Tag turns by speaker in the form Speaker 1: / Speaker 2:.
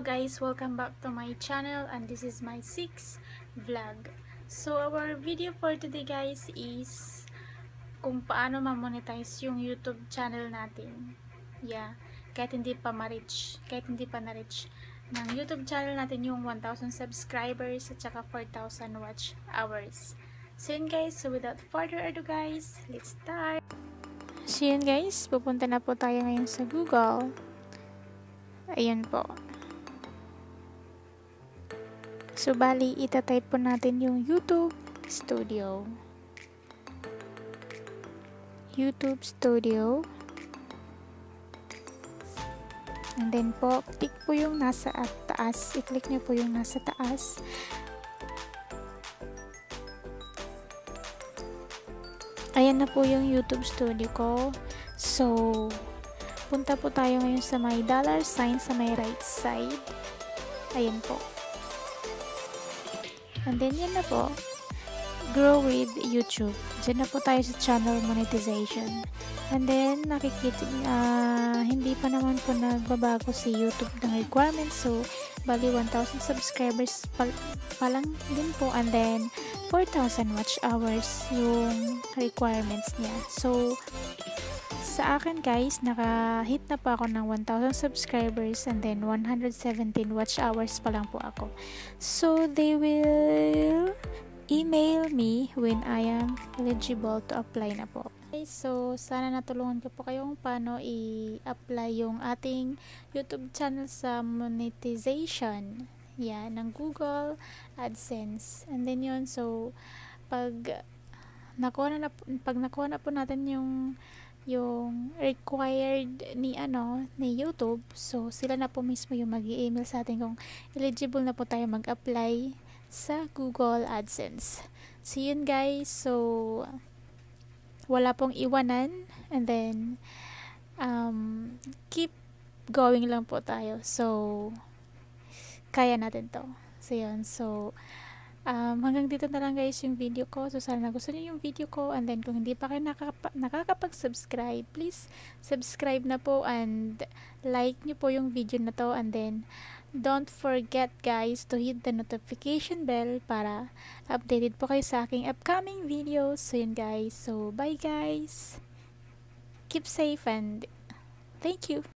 Speaker 1: guys, welcome back to my channel and this is my 6th vlog. So our video for today guys is kung paano ma-monetize yung YouTube channel natin. Yeah, kahit hindi pa ma-reach, kahit hindi pa na-reach ng YouTube channel natin yung 1,000 subscribers at saka 4,000 watch hours. So yun guys, so without further ado guys, let's start! So yun guys, pupunta na po tayo ngayon sa Google. Ayan po. So, bali, itatype po natin yung YouTube Studio. YouTube Studio. And then po, click po yung nasa at taas. I-click nyo po yung nasa taas. Ayan na po yung YouTube Studio ko. So, punta po tayo ngayon sa may dollar sign sa may right side. Ayan po. And then, yan na po. Grow with YouTube. Diyan na po tayo sa channel monetization. And then, nakikita, uh, hindi pa naman po nagbabago si YouTube ng requirements. So, bali 1,000 subscribers pa, pa lang din po. And then, 4,000 watch hours yung requirements niya. So, sa akin guys, naka-hit na pa ako ng 1,000 subscribers and then 117 watch hours pa lang po ako. So, they will email me when I am eligible to apply na po. Okay, so sana natulungan ko po kayong paano i-apply yung ating YouTube channel sa monetization. Yan, ng Google AdSense. And then yun, so pag nakuha na, pag nakuha na po natin yung yung required ni ano ni YouTube. So sila na po mismo yung mag-email sa atin kung eligible na po tayo mag-apply sa Google AdSense. So yun guys. So wala pong iwanan. And then um, keep going lang po tayo. So kaya natin to. So yun. So Um, hanggang dito na lang guys yung video ko. So sana gusto niyo yung video ko and then kung hindi pa kayo nakakapa- nakakapag-subscribe, please subscribe na po and like niyo po yung video na to and then don't forget guys to hit the notification bell para updated po kayo sa aking upcoming videos. So yun guys. So bye guys. Keep safe and thank you.